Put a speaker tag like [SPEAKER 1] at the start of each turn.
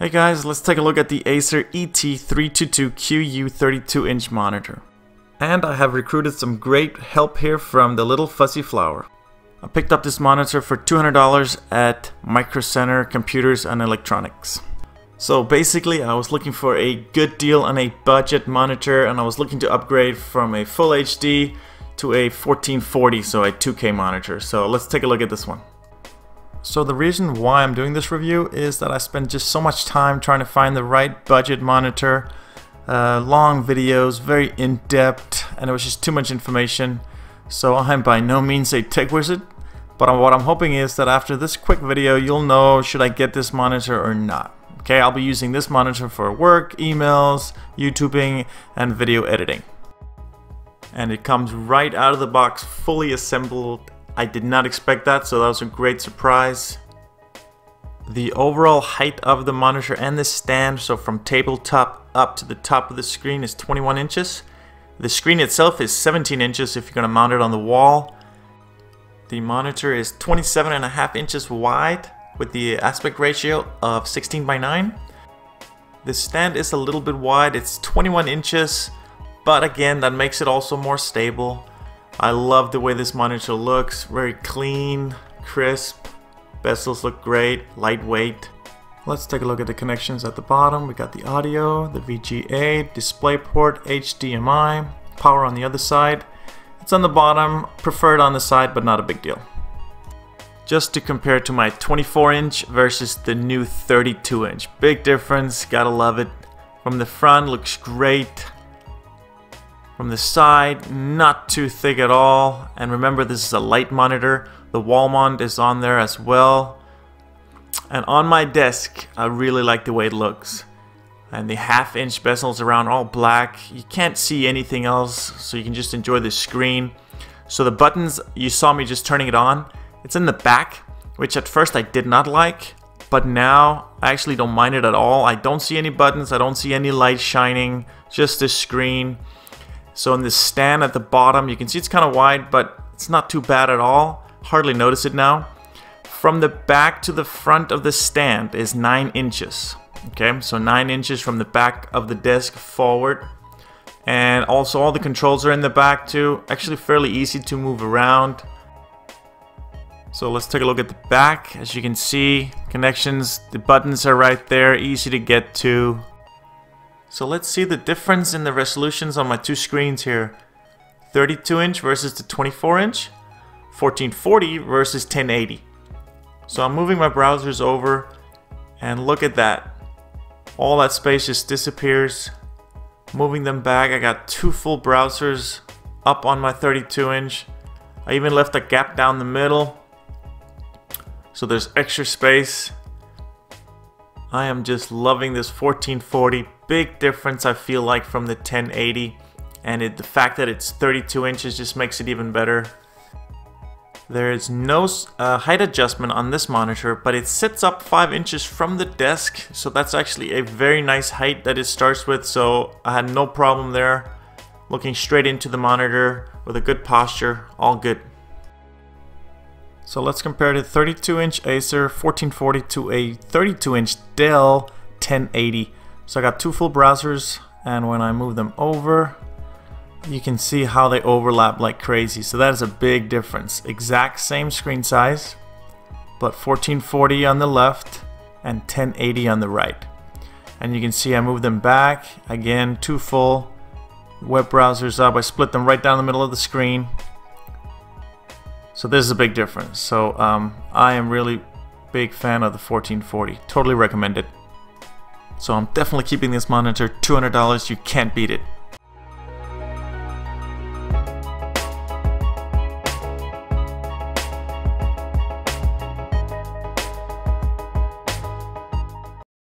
[SPEAKER 1] Hey guys, let's take a look at the Acer ET322QU 32-inch monitor. And I have recruited some great help here from the Little Fuzzy Flower. I picked up this monitor for $200 at Micro Center Computers and Electronics. So basically I was looking for a good deal on a budget monitor and I was looking to upgrade from a Full HD to a 1440, so a 2K monitor. So let's take a look at this one. So the reason why I'm doing this review is that I spent just so much time trying to find the right budget monitor, uh, long videos, very in-depth, and it was just too much information. So I'm by no means a tech wizard, but what I'm hoping is that after this quick video, you'll know should I get this monitor or not. Okay, I'll be using this monitor for work, emails, YouTubing, and video editing. And it comes right out of the box fully assembled I did not expect that, so that was a great surprise. The overall height of the monitor and the stand, so from tabletop up to the top of the screen is 21 inches. The screen itself is 17 inches if you're going to mount it on the wall. The monitor is 27 and a half inches wide with the aspect ratio of 16 by 9. The stand is a little bit wide, it's 21 inches, but again that makes it also more stable. I love the way this monitor looks, very clean, crisp, bezels look great, lightweight. Let's take a look at the connections at the bottom. We got the audio, the VGA, DisplayPort, HDMI, power on the other side. It's on the bottom, preferred on the side, but not a big deal. Just to compare to my 24 inch versus the new 32 inch. Big difference, gotta love it. From the front, looks great. From the side, not too thick at all. And remember, this is a light monitor. The wall mount is on there as well. And on my desk, I really like the way it looks. And the half inch bezels around all black. You can't see anything else, so you can just enjoy the screen. So the buttons, you saw me just turning it on. It's in the back, which at first I did not like. But now, I actually don't mind it at all. I don't see any buttons, I don't see any light shining, just the screen. So in this stand at the bottom, you can see it's kind of wide, but it's not too bad at all. Hardly notice it now. From the back to the front of the stand is 9 inches. Okay, so 9 inches from the back of the desk forward. And also all the controls are in the back too. Actually fairly easy to move around. So let's take a look at the back. As you can see, connections, the buttons are right there, easy to get to. So let's see the difference in the resolutions on my two screens here. 32 inch versus the 24 inch, 1440 versus 1080. So I'm moving my browsers over and look at that. All that space just disappears. Moving them back, I got two full browsers up on my 32 inch. I even left a gap down the middle. So there's extra space. I am just loving this 1440 big difference I feel like from the 1080 and it, the fact that it's 32 inches just makes it even better. There is no uh, height adjustment on this monitor, but it sits up 5 inches from the desk, so that's actually a very nice height that it starts with, so I had no problem there. Looking straight into the monitor with a good posture, all good. So let's compare the 32 inch Acer 1440 to a 32 inch Dell 1080. So I got two full browsers and when I move them over you can see how they overlap like crazy. So that is a big difference. Exact same screen size but 1440 on the left and 1080 on the right. And you can see I move them back. Again, two full web browsers up. I split them right down the middle of the screen. So this is a big difference. So um, I am really big fan of the 1440. Totally recommend it. So I'm definitely keeping this monitor, $200, you can't beat it.